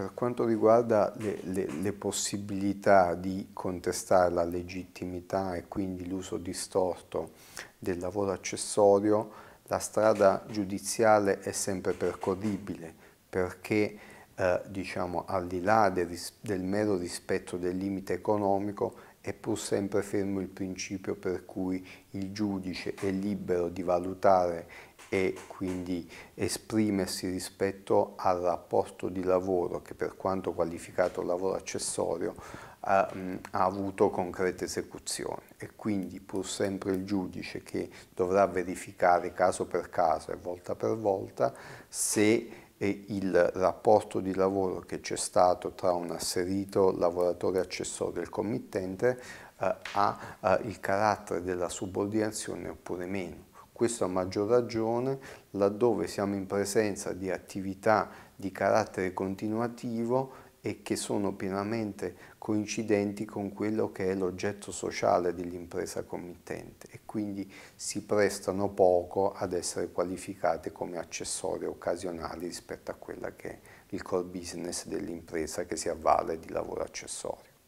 Per quanto riguarda le, le, le, possibilità di contestare la legittimità e quindi l'uso distorto del lavoro accessorio, la strada giudiziale è sempre percorribile perché eh, diciamo, al di là del, del mero rispetto del limite economico è pur sempre fermo il principio per cui il giudice è libero di valutare e quindi esprimersi rispetto al rapporto di lavoro che per quanto qualificato lavoro accessorio ha, ha, avuto concreta esecuzione e quindi pur sempre il giudice che dovrà verificare caso per caso e volta per volta se il rapporto di lavoro che c'è stato tra un asserito lavoratore accessorio e il committente eh, ha eh, il carattere della subordinazione oppure meno. Questo a maggior ragione laddove siamo in presenza di attività di carattere continuativo e che sono pienamente coincidenti con quello che è l'oggetto sociale dell'impresa committente e quindi si prestano poco ad essere qualificate come accessori occasionali rispetto a quella che è il core business dell'impresa che si avvale di lavoro accessorio.